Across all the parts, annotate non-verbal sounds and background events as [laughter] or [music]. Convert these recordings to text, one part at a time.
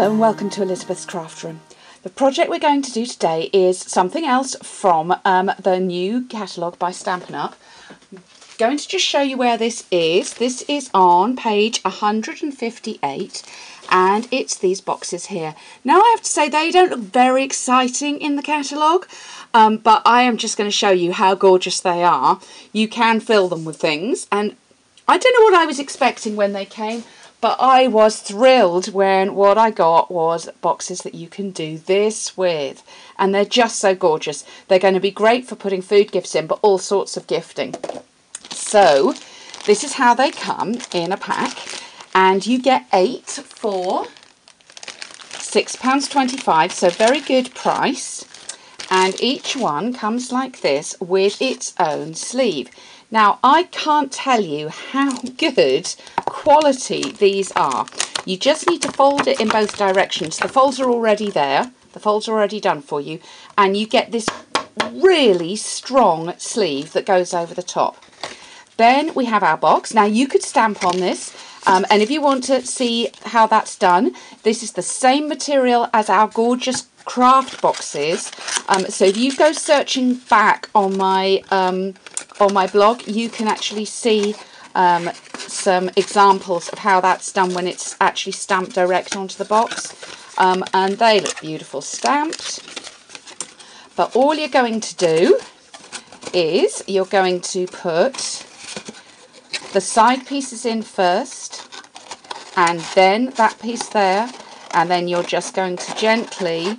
Hello and welcome to Elizabeth's Craft Room. The project we're going to do today is something else from um, the new catalogue by Stampin' Up. I'm going to just show you where this is. This is on page 158 and it's these boxes here. Now I have to say they don't look very exciting in the catalogue um, but I am just going to show you how gorgeous they are. You can fill them with things and I don't know what I was expecting when they came but I was thrilled when what I got was boxes that you can do this with. And they're just so gorgeous. They're going to be great for putting food gifts in, but all sorts of gifting. So this is how they come in a pack. And you get eight for £6.25, so very good price. And each one comes like this with its own sleeve. Now, I can't tell you how good quality these are. You just need to fold it in both directions. The folds are already there. The folds are already done for you. And you get this really strong sleeve that goes over the top. Then we have our box. Now, you could stamp on this. Um, and if you want to see how that's done, this is the same material as our gorgeous Kraft boxes. Um, so if you go searching back on my um, on my blog, you can actually see um, some examples of how that's done when it's actually stamped direct onto the box. Um, and they look beautiful stamped. But all you're going to do is you're going to put the side pieces in first and then that piece there and then you're just going to gently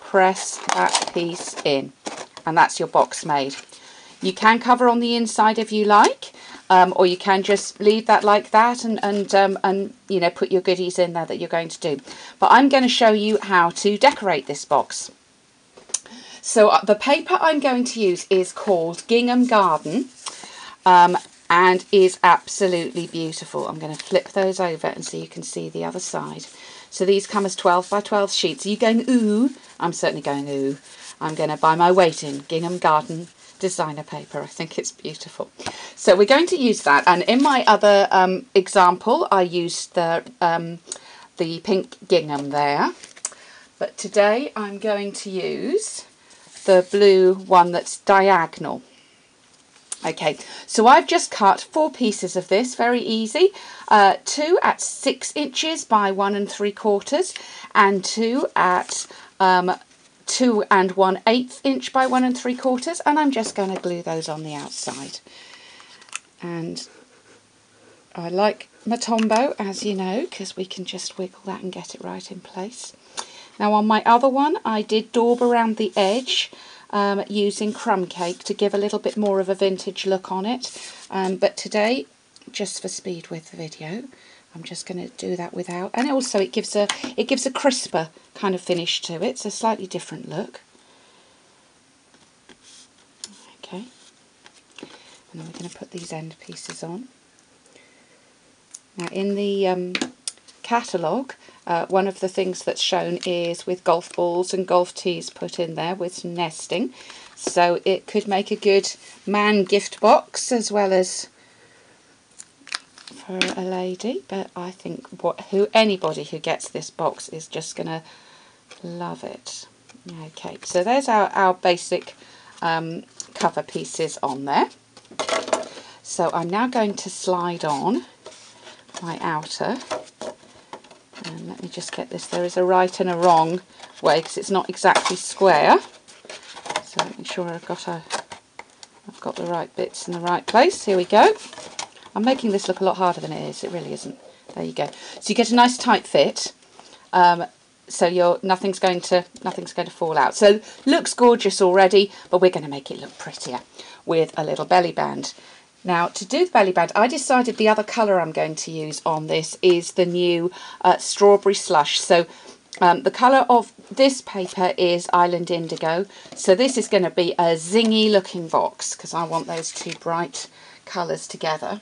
press that piece in and that's your box made. You can cover on the inside if you like, um, or you can just leave that like that and, and, um, and you know put your goodies in there that you're going to do. But I'm going to show you how to decorate this box. So uh, the paper I'm going to use is called Gingham Garden um, and is absolutely beautiful. I'm going to flip those over and so you can see the other side. So these come as 12 by 12 sheets. Are you going ooh? I'm certainly going ooh. I'm going to buy my weight in Gingham Garden designer paper. I think it's beautiful. So we're going to use that. And in my other um, example, I used the, um, the pink gingham there. But today I'm going to use the blue one that's diagonal. Okay, so I've just cut four pieces of this, very easy. Uh, two at six inches by one and three quarters, and two at um, two and one eighth inch by one and three quarters and I'm just going to glue those on the outside. And I like my Tombow as you know because we can just wiggle that and get it right in place. Now on my other one I did daub around the edge um, using crumb cake to give a little bit more of a vintage look on it. Um, but today just for speed with the video I'm just going to do that without and also it gives a it gives a crisper kind of finish to it it's a slightly different look. Okay. And then we're going to put these end pieces on. Now in the um, catalogue uh, one of the things that's shown is with golf balls and golf tees put in there with some nesting. So it could make a good man gift box as well as for a lady but I think what who anybody who gets this box is just gonna love it. Okay so there's our, our basic um, cover pieces on there. So I'm now going to slide on my outer. And let me just get this there is a right and a wrong way because it's not exactly square. So make sure I've got a I've got the right bits in the right place. Here we go I'm making this look a lot harder than it is. It really isn't. There you go. So you get a nice tight fit. Um, so you're nothing's going to nothing's going to fall out. So looks gorgeous already, but we're going to make it look prettier with a little belly band. Now to do the belly band, I decided the other colour I'm going to use on this is the new uh, strawberry slush. So um, the colour of this paper is Island Indigo. So this is going to be a zingy looking box because I want those two bright colours together.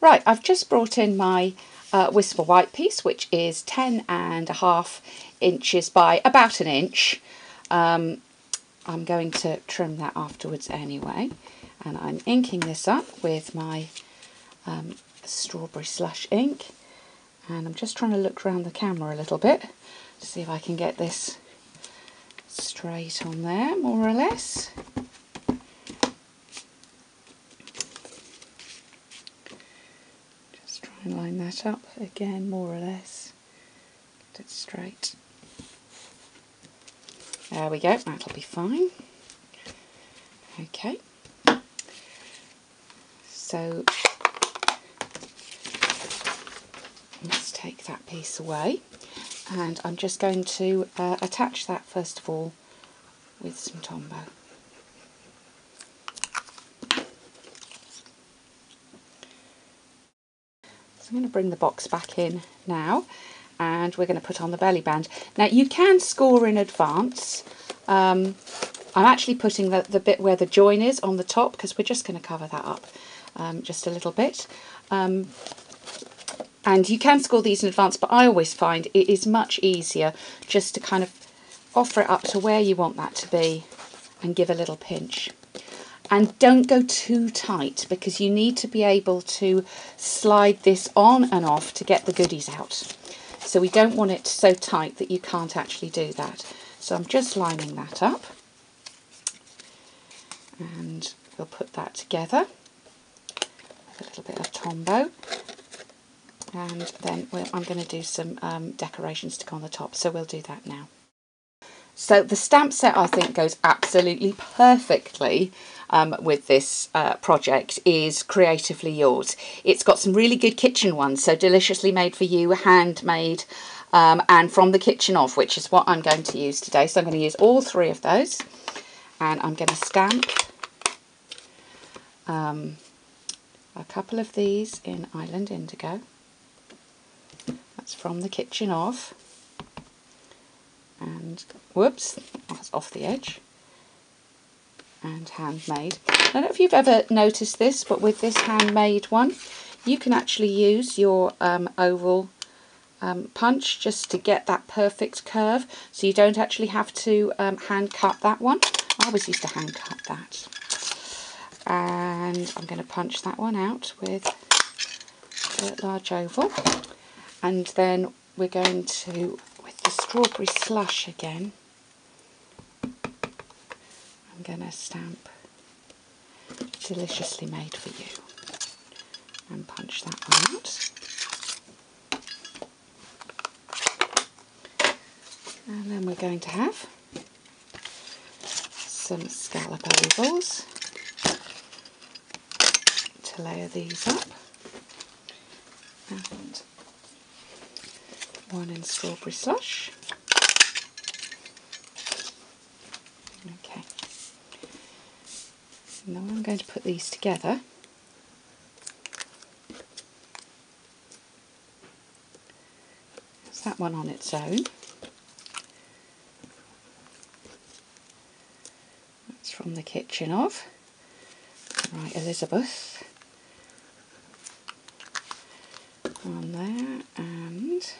Right, I've just brought in my uh, Whisper White piece, which is 10 and a half inches by about an inch. Um, I'm going to trim that afterwards anyway. And I'm inking this up with my um, strawberry slush ink. And I'm just trying to look around the camera a little bit to see if I can get this straight on there, more or less. Just try and line that up again, more or less. Get it straight. There we go, that'll be fine. Okay. So let's take that piece away and I'm just going to uh, attach that first of all with some Tombow. I'm going to bring the box back in now and we're going to put on the belly band. Now you can score in advance. Um, I'm actually putting the, the bit where the join is on the top because we're just going to cover that up um, just a little bit. Um, and you can score these in advance, but I always find it is much easier just to kind of offer it up to where you want that to be and give a little pinch. And don't go too tight because you need to be able to slide this on and off to get the goodies out. So we don't want it so tight that you can't actually do that. So I'm just lining that up. And we'll put that together with a little bit of Tombow. And then I'm going to do some um, decorations to go on the top. So we'll do that now. So the stamp set I think goes absolutely perfectly um, with this uh, project is Creatively Yours. It's got some really good kitchen ones, so deliciously made for you, handmade, um, and from the kitchen off, which is what I'm going to use today. So I'm going to use all three of those, and I'm going to stamp um, a couple of these in Island Indigo. That's from the kitchen off. Whoops, that's off the edge and handmade. I don't know if you've ever noticed this, but with this handmade one, you can actually use your um, oval um, punch just to get that perfect curve. So you don't actually have to um, hand cut that one. I always used to hand cut that. And I'm going to punch that one out with a large oval. And then we're going to, with the strawberry slush again, I'm going to stamp deliciously made for you and punch that one out. And then we're going to have some scallop ovals to layer these up and one in strawberry slush. Okay. Now I'm going to put these together. That one on its own. That's from the kitchen of. Right, Elizabeth. On there and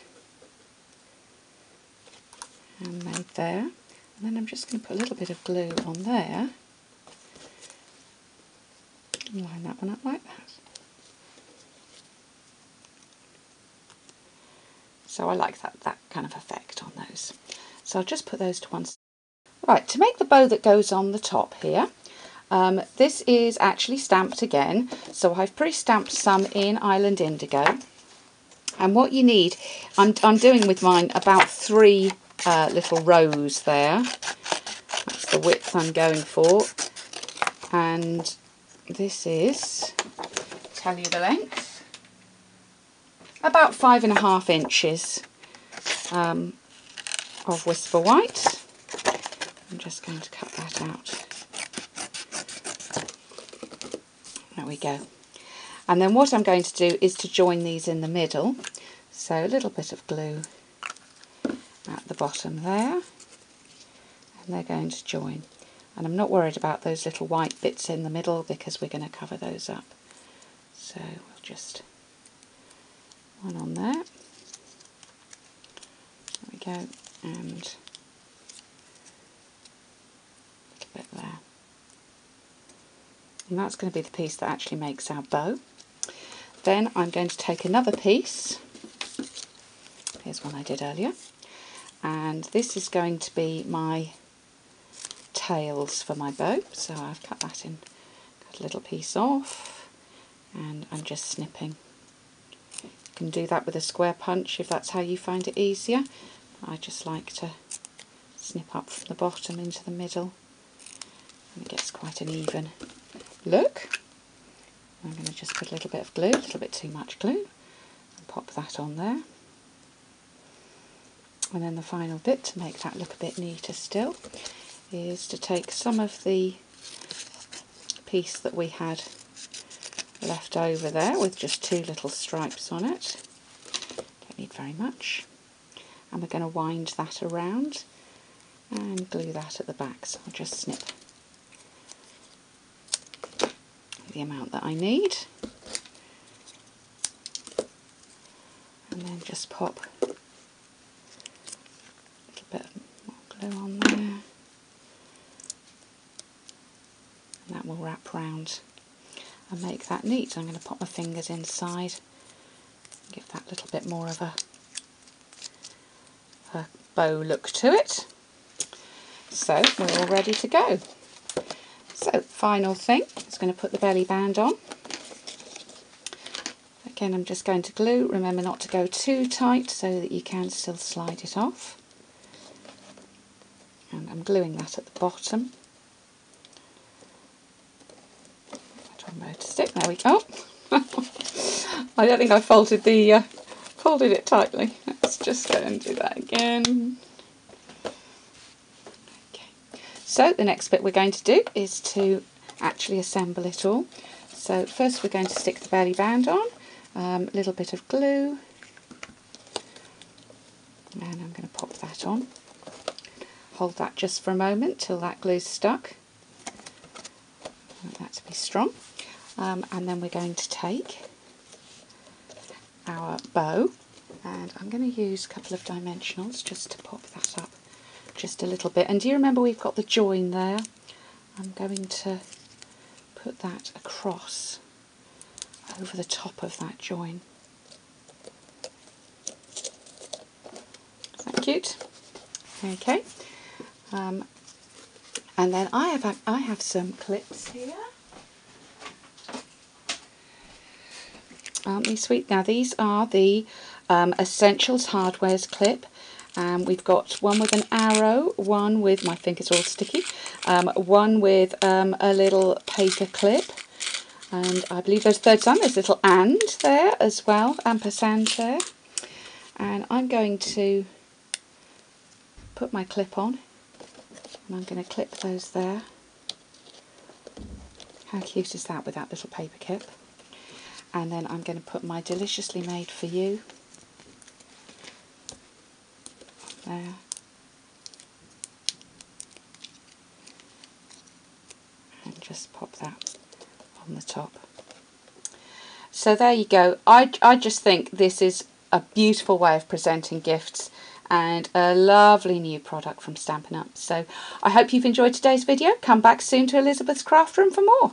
and made there. And then I'm just going to put a little bit of glue on there line that one up like that. So I like that, that kind of effect on those. So I'll just put those to one side. Right, to make the bow that goes on the top here, um, this is actually stamped again. So I've pre-stamped some in Island Indigo. And what you need, I'm, I'm doing with mine about three uh, little rows there. That's the width I'm going for. And this is, tell you the length, about five and a half inches um, of Whisper White. I'm just going to cut that out. There we go. And then what I'm going to do is to join these in the middle. So a little bit of glue at the bottom there. And they're going to join. And I'm not worried about those little white bits in the middle because we're going to cover those up. So we'll just one on there. There we go. And a bit there. And that's going to be the piece that actually makes our bow. Then I'm going to take another piece here's one I did earlier. And this is going to be my tails for my bow. So I've cut that in, cut a little piece off, and I'm just snipping. You can do that with a square punch if that's how you find it easier. I just like to snip up from the bottom into the middle and it gets quite an even look. I'm going to just put a little bit of glue, a little bit too much glue, and pop that on there. And then the final bit to make that look a bit neater still is to take some of the piece that we had left over there with just two little stripes on it. Don't need very much. And we're going to wind that around and glue that at the back. So I'll just snip the amount that I need. And then just pop a little bit more glue on there. And that will wrap round and make that neat. I'm going to pop my fingers inside, give that little bit more of a, a bow look to it. So we're all ready to go. So final thing is going to put the belly band on. Again I'm just going to glue, remember not to go too tight so that you can still slide it off. And I'm gluing that at the bottom. Where to stick, there we go. [laughs] I don't think I folded the uh, folded it tightly. Let's just go and do that again. Okay. So the next bit we're going to do is to actually assemble it all. So first we're going to stick the belly band on, um, a little bit of glue, and I'm going to pop that on. Hold that just for a moment till that glue's stuck. Want that to be strong. Um, and then we're going to take our bow and I'm going to use a couple of dimensionals just to pop that up just a little bit. And do you remember we've got the join there? I'm going to put that across over the top of that join. That cute? Okay. Um, and then I have I have some clips here. Aren't they sweet? Now these are the um, Essentials Hardwares clip um, we've got one with an arrow, one with, my fingers all sticky, um, one with um, a little paper clip, and I believe there's a third one, there's a little and there as well, ampersand there. And I'm going to put my clip on, and I'm going to clip those there. How cute is that with that little paper clip? And then I'm going to put my Deliciously Made For You there. And just pop that on the top. So there you go. I, I just think this is a beautiful way of presenting gifts and a lovely new product from Stampin' Up. So I hope you've enjoyed today's video. Come back soon to Elizabeth's Craft Room for more.